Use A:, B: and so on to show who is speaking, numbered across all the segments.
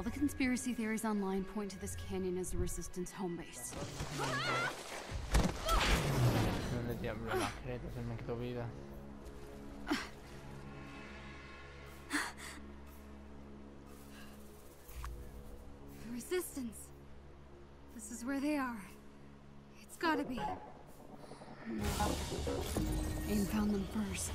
A: All the conspiracy theories online point to this canyon as the Resistance home base.
B: No le tiembla la jeta, se me quitó vida.
A: The Resistance. This is where they are. It's gotta be. AIM found them first.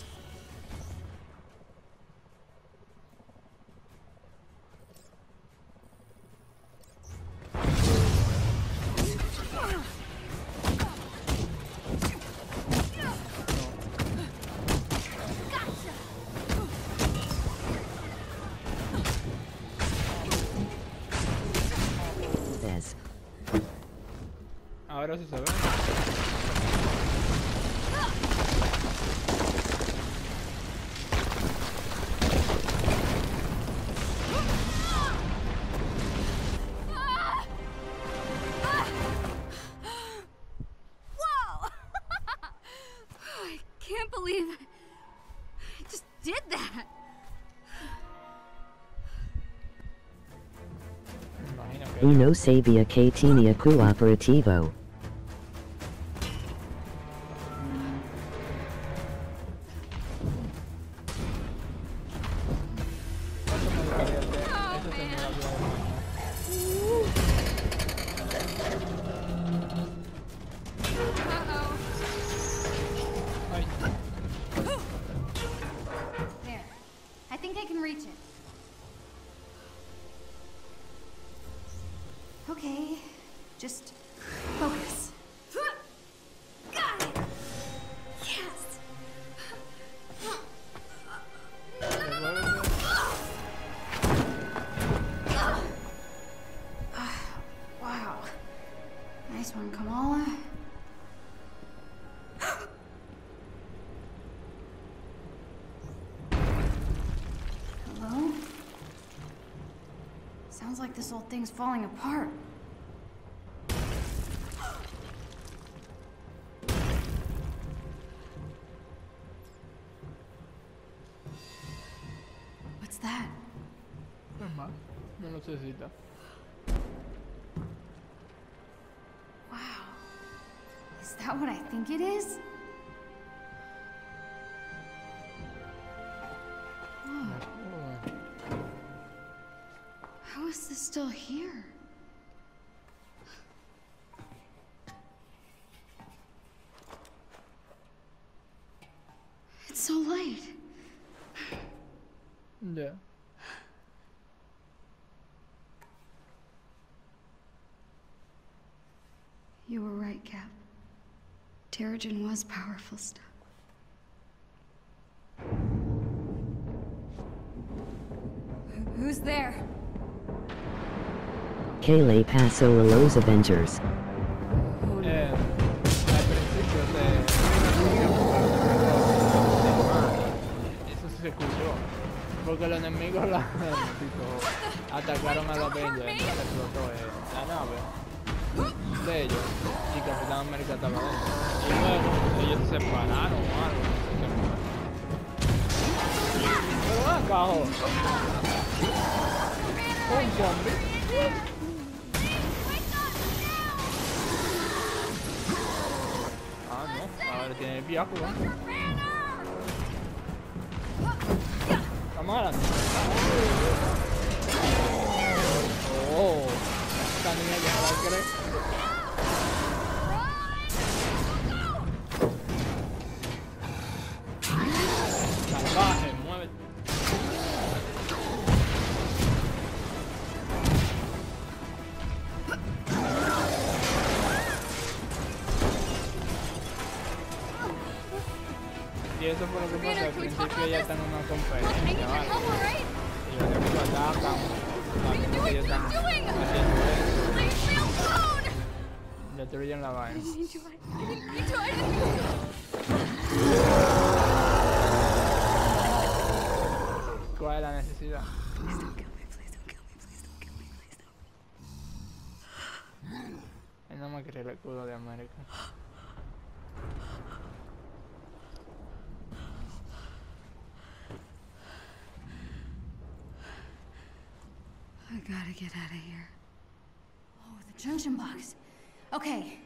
B: Me imagino que.
C: Uno sabia que tinha cooperativo.
A: I can reach it. Okay, just Sounds like this old thing's falling apart. What's that?
B: normal. No necesita.
A: Wow. Is that what I think it is? How is this still here? It's so light.
B: Yeah.
A: You were right, Cap. Terrigen was powerful stuff. Who's there?
C: Que le paso los Avengers.
B: Eh. Porque los enemigos la, tipo, atacaron a los Avengers explotó eh, la nave de ellos. Y Capitán América estaba dentro. Y luego ellos se separaron o algo. Pero acá, jo. Un zombie. tem NBA por lá. Oh, tá na minha guerra a cara. Y eso fue lo que pasó. Al principio ya están en una conferencia, ¿vale? Y los enemigos atacan. También ellos están haciendo eso. Destruyen la vaina. ¿Cuál es la necesidad? Él no me quiere el escudo de América.
A: gotta get out of here. Oh, the junction box. Okay.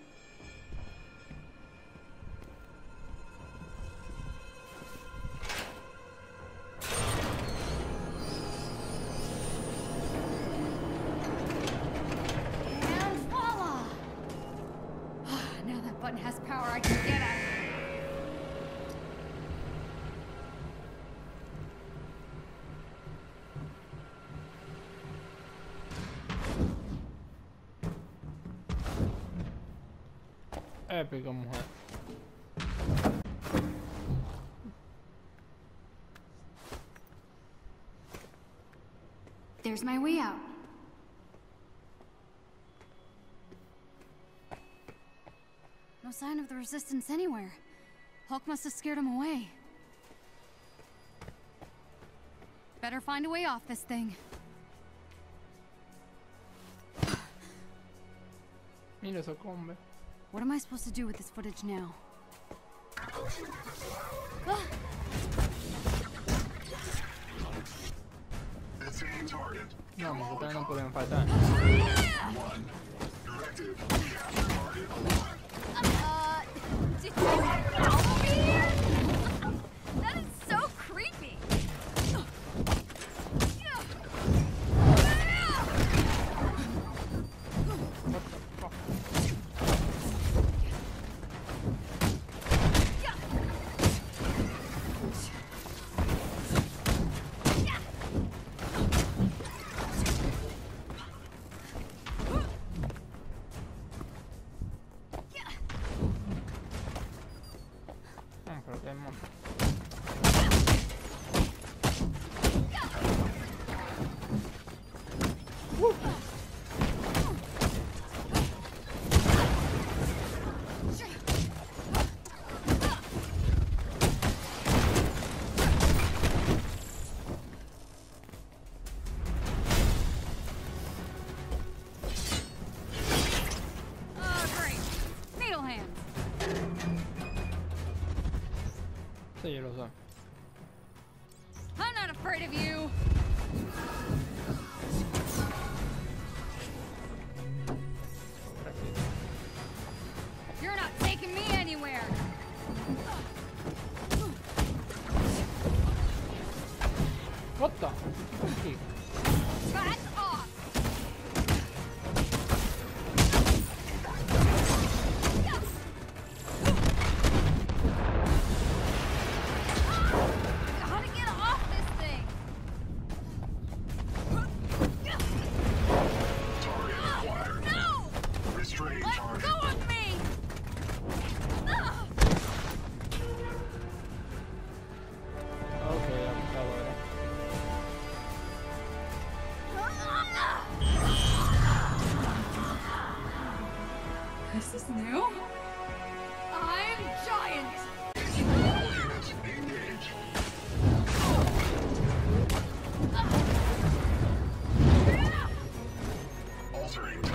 A: There's my way out. No sign of the resistance anywhere. Hulk must have scared him away. Better find a way off this thing.
B: Mira esos combes.
A: What am I supposed to do with this footage now?
B: No, porque ustedes no pueden faltar.
D: One. Directive. Target one.
A: Uh,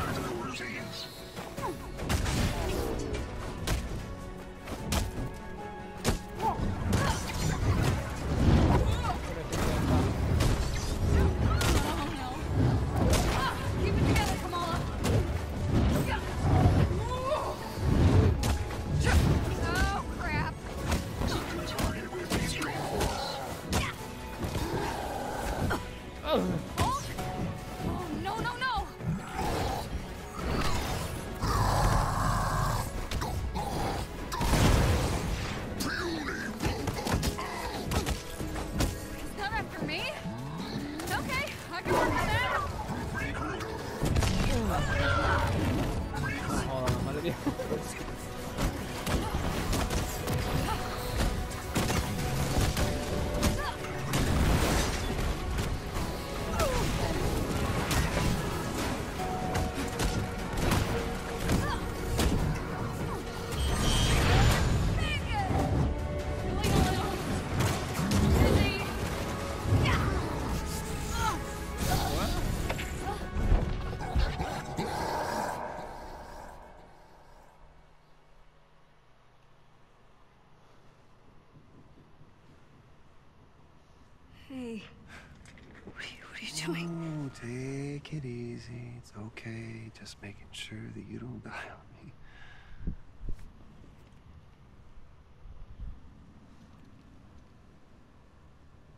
D: Tactical routines.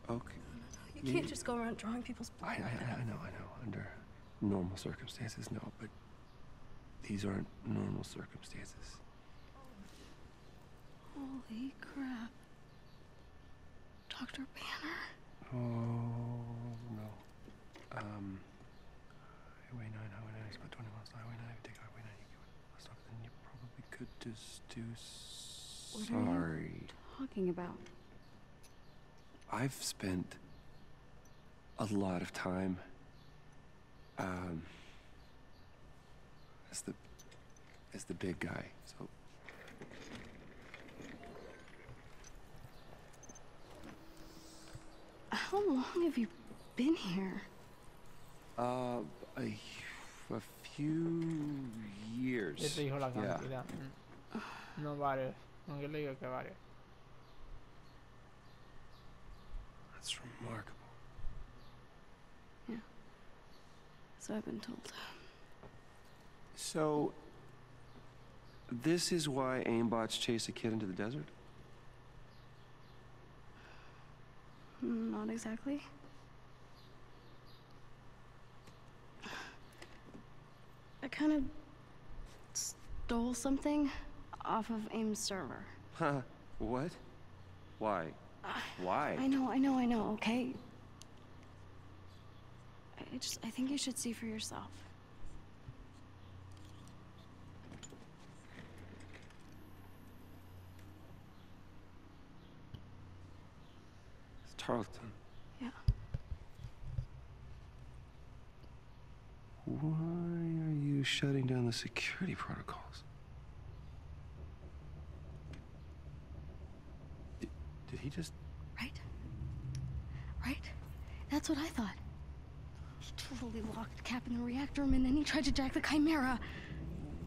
A: Okay.
E: You
F: can't just go around drawing people's
E: I, I, I know, I know. Under normal circumstances, no, but these aren't normal circumstances.
F: Holy crap. Dr. Banner?
E: Oh, no. Um, Highway 9, Highway 9 is about 20 miles. Highway 9, if you take Highway 9, you go bus stop, then you probably could just do
F: What are you-
E: sorry.
F: Talking about.
E: I've spent a lot of time um, as the as the big guy. So
F: How long have you been here?
E: uh, a, a few years.
B: Ya dijo la
E: Yeah.
B: cantidad. Mm. No varios. Aunque le diga que varios.
E: That's remarkable. Yeah.
F: So I've been told.
E: So this is why aimbots chase a kid into the desert?
F: Mm, Not exactly. I kind of stole something off of AIM's server.
E: Huh? What? Why? Why?
F: I know, I know, I know, okay? I just, I think you should see for yourself.
E: It's Tarleton.
F: Yeah.
E: Why are you shutting down the security protocols? Did, did he just.
F: Right? Right? That's what I thought. He totally locked Cap in the reactor room and then he tried to jack the Chimera.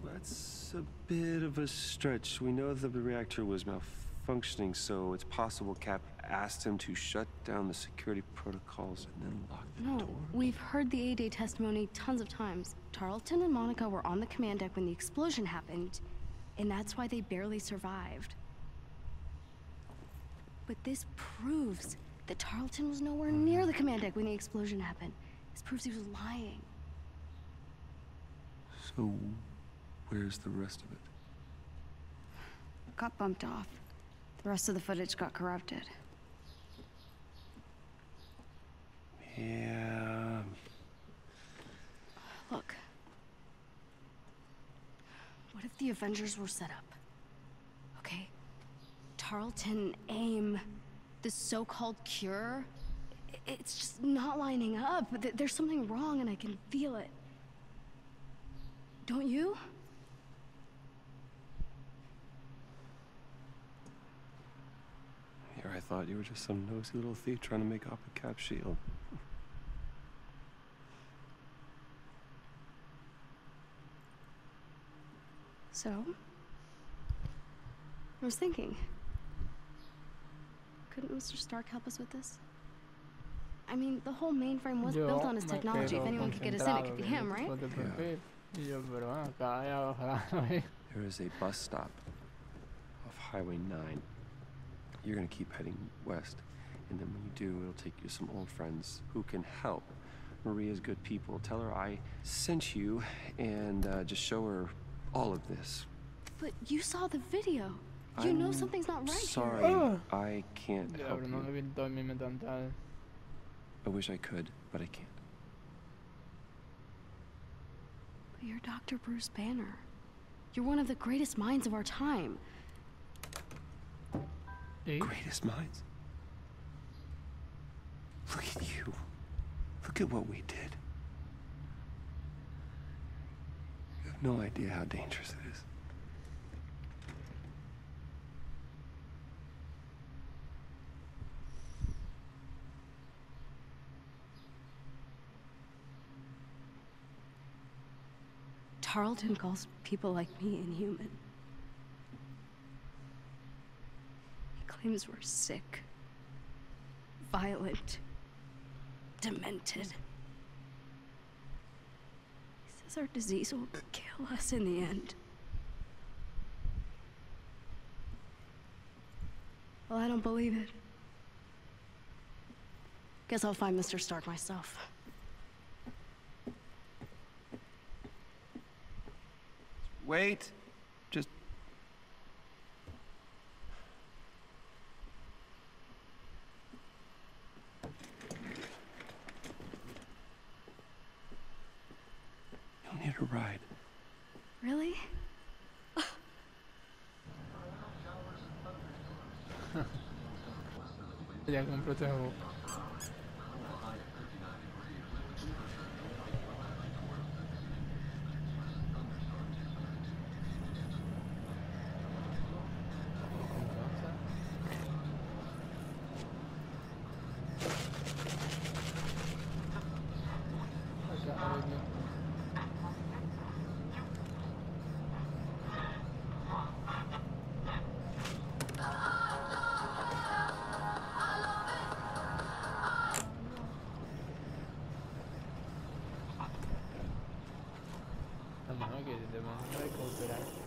E: That's a bit of a stretch. We know that the reactor was malfunctioning, so it's possible Cap asked him to shut down the security protocols and then lock the
F: No,
E: door.
F: we've heard the A-Day testimony tons of times. Tarleton and Monica were on the command deck when the explosion happened, and that's why they barely survived. But this proves that Tarleton was nowhere near the command deck when the explosion happened. This proves he was lying.
E: So, where's the rest of it?
F: Got bumped off. The rest of the footage got corrupted.
E: Yeah.
F: Look. What if the Avengers were set up? Okay? Tarleton, AIM, the so called cure. It's just not lining up. There's something wrong and I can feel it. Don't you?
E: Here, I thought you were just some nosy little thief trying to make off with Cap's shield.
F: So? I was thinking. Couldn't Mr. Stark help us with this? I mean, the whole mainframe was
B: Yo
F: built on his technology. If anyone could get us in, it could be him, right?
E: Yeah.
B: perfil. Y yo, pero ven acá, ya, ojalá.
E: There is a bus stop off Highway 9. You're gonna keep heading west, and then when you do, it'll take you to some old friends who can help. Maria's good people. Tell her I sent you, and uh, just show her all of this.
F: But you saw the video. You know
E: I'm
F: something's not right
E: Sorry,
F: here.
E: I can't
B: Ya,
E: help
B: pero no he
E: you.
B: visto el meme tan tal.
E: I wish I could, but I can't.
F: But you're Dr. Bruce Banner. You're one of the greatest minds of our time.
B: ¿Y?
E: Greatest minds. Look at you. Look at what we did. You have no idea how dangerous it is.
F: Tarleton calls people like me inhuman. He claims we're sick, violent, demented. He says our disease will kill us in the end. Well, I don't believe it. Guess I'll find Mr. Stark myself.
E: wait. Just. You'll need a ride.
F: Really?
B: Я вам протягнув. today.